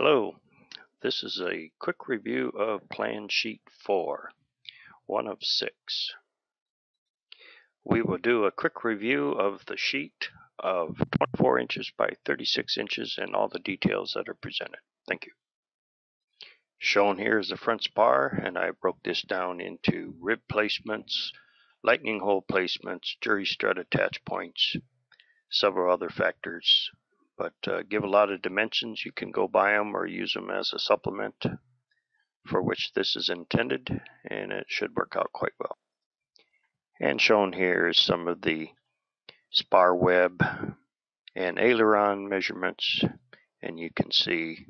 Hello, this is a quick review of Plan Sheet 4, one of six. We will do a quick review of the sheet of 24 inches by 36 inches and all the details that are presented. Thank you. Shown here is the front spar and I broke this down into rib placements, lightning hole placements, jury strut attach points, several other factors but uh, give a lot of dimensions. You can go buy them or use them as a supplement for which this is intended, and it should work out quite well. And shown here is some of the spar web and aileron measurements, and you can see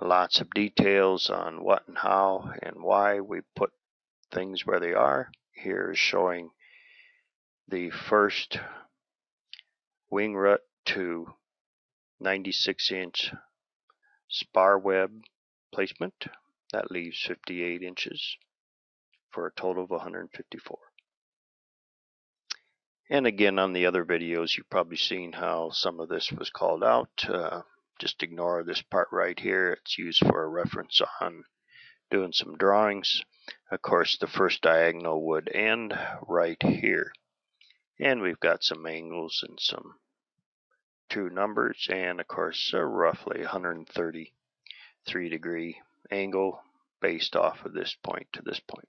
lots of details on what and how and why we put things where they are. Here is showing the first wing rut to 96 inch spar web placement. That leaves 58 inches for a total of 154. And again, on the other videos, you've probably seen how some of this was called out. Uh, just ignore this part right here. It's used for a reference on doing some drawings. Of course, the first diagonal would end right here. And we've got some angles and some two numbers and of course a roughly 133 degree angle based off of this point to this point.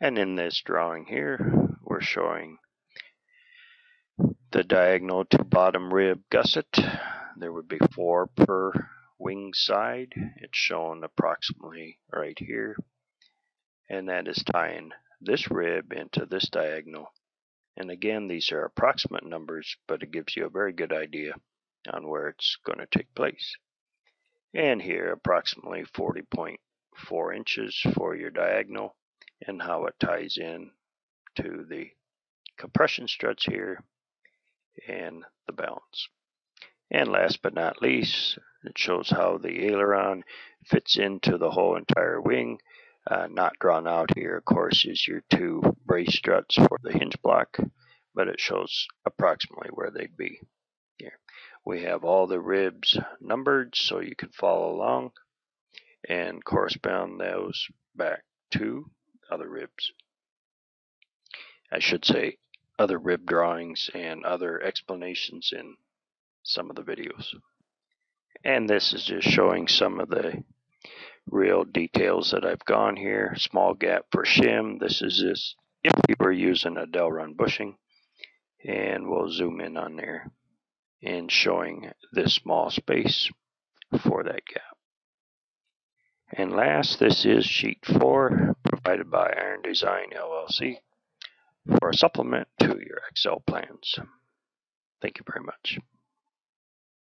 And in this drawing here, we're showing the diagonal to bottom rib gusset. There would be four per wing side. It's shown approximately right here. And that is tying this rib into this diagonal and again, these are approximate numbers, but it gives you a very good idea on where it's going to take place. And here, approximately 40.4 inches for your diagonal and how it ties in to the compression struts here and the balance. And last but not least, it shows how the aileron fits into the whole entire wing uh, not drawn out here, of course, is your two brace struts for the hinge block, but it shows approximately where they'd be. Here. We have all the ribs numbered so you can follow along and correspond those back to other ribs. I should say other rib drawings and other explanations in some of the videos. And this is just showing some of the real details that I've gone here. Small gap for shim. This is this if we were using a Delrin bushing. And we'll zoom in on there and showing this small space for that gap. And last, this is sheet 4 provided by Iron Design LLC for a supplement to your XL plans. Thank you very much.